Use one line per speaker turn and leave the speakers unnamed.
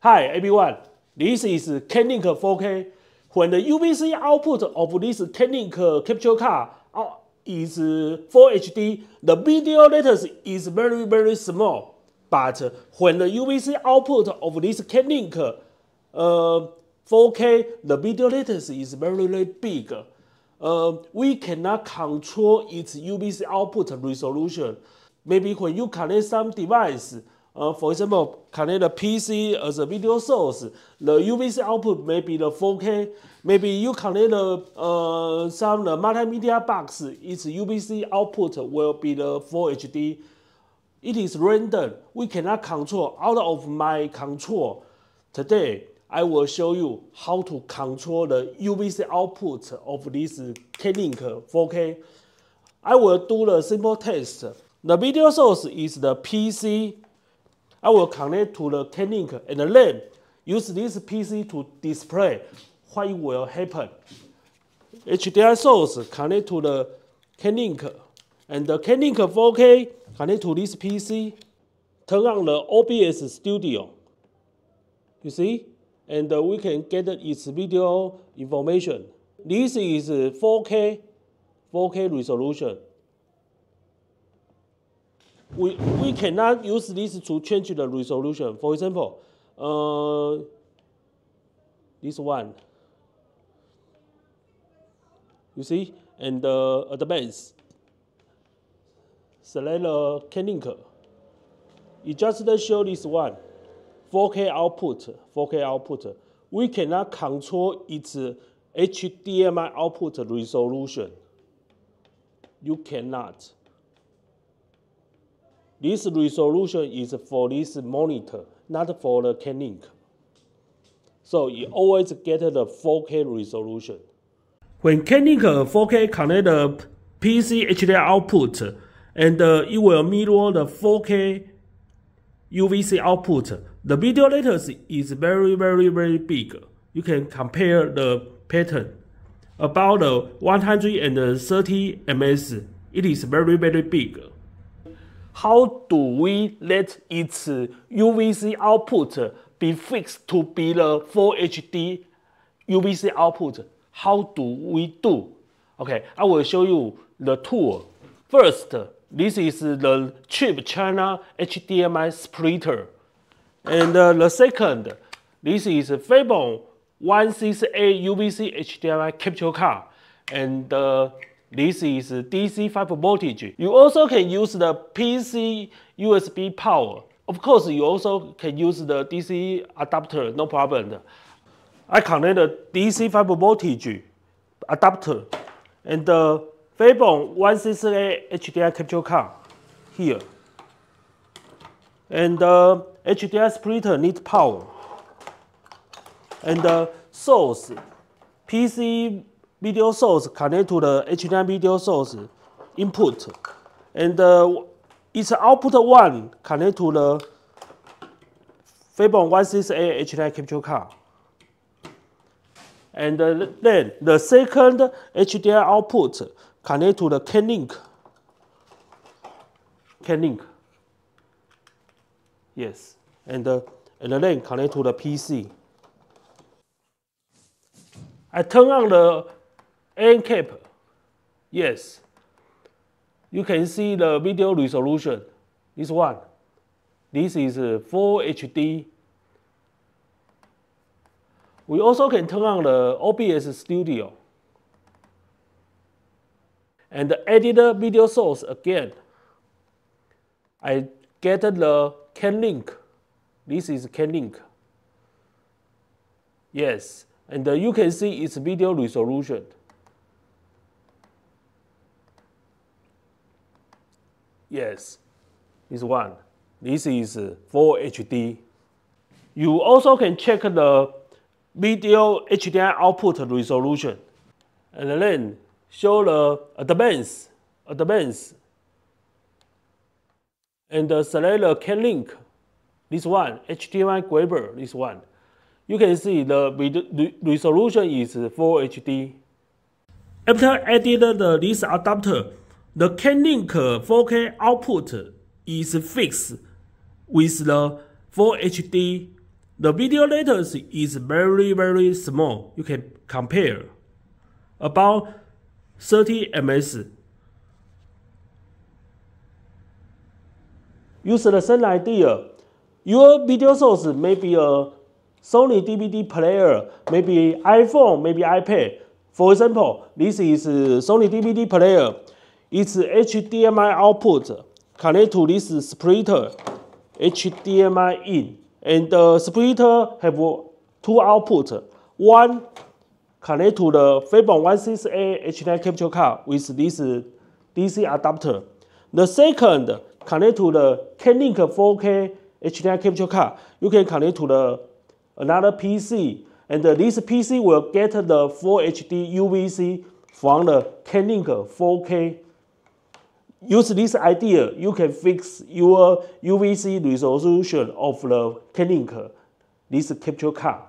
Hi everyone, this is Cam Link 4K. When the UVC output of this Cam Link capture card uh, is 4HD, the video latency is very very small. But when the UVC output of this Cam Link uh, 4K, the video latency is very very big. Uh, we cannot control its UVC output resolution. Maybe when you connect some device, uh, for example, connect the PC as a video source. The UVC output may be the 4K. Maybe you connect the, uh, some the multimedia box. Its UVC output will be the 4 HD. It is random. We cannot control out of my control. Today, I will show you how to control the UVC output of this Cam Link 4K. I will do the simple test. The video source is the PC I will connect to the Cam Link and then use this PC to display what will happen. HDMI source connect to the Cam Link and the Cam Link 4K connect to this PC. Turn on the OBS Studio. You see? And uh, we can get its video information. This is 4K, 4K resolution we, we cannot use this to change the resolution. For example, uh, this one, you see, and uh, advanced, select the Cam Link. It just show this one, 4K output, 4K output. We cannot control its HDMI output resolution. You cannot. This resolution is for this monitor, not for the Cam Link. So you always get the 4K resolution. When Cam Link 4K connect the PC HDR output, and uh, it will mirror the 4K UVC output, the video latency is very, very, very big. You can compare the pattern. About the 130 ms, it is very, very big how do we let its UVC output be fixed to be the Full HD UVC output? How do we do? Okay, I will show you the tool. First, this is the cheap China HDMI splitter. And uh, the second, this is Febon 168 UVC HDMI capture card. And uh, this is DC 5 voltage. You also can use the PC USB power. Of course, you also can use the DC adapter, no problem. I connect the DC 5 voltage adapter and uh, the Febon 168 HDMI capture card here. And uh, the HDMI splitter needs power. And the source, PC video source connect to the HDMI video source input, and uh, its output one connect to the Febon 168 HDMI capture card. And uh, then the second HDMI output connect to the Cam Link. Canlink. Yes. And, uh, and then connect to the PC. I turn on the AmCap, yes. You can see the video resolution. This one. This is uh, Full HD. We also can turn on the OBS Studio. And edit the video source again. I get the Cam Link. This is Cam Link. Yes, and uh, you can see its video resolution. Yes, this one. This is uh, Full HD. You also can check the video HDMI output resolution and then show the advance, advance, and uh, select the Cam Link, this one, HDMI grabber, this one. You can see the resolution is Full HD. After adding the, this adapter, the Cam Link 4K output is fixed with the Full HD the video latency is very very small. You can compare about 30 ms. Use the same idea. Your video source may be a Sony DVD player, maybe iPhone, maybe iPad. For example, this is Sony DVD player. Its HDMI output connect to this splitter, HDMI in. And the splitter have two output. One connect to the Febon 168 HDMI capture card with this DC adapter. The second connect to the Cam Link 4K HDMI capture card. You can connect to the another PC, and this PC will get the 4HD UVC from the Cam Link 4K. Use this idea, you can fix your UVC resolution of the Cam Link, this capture card.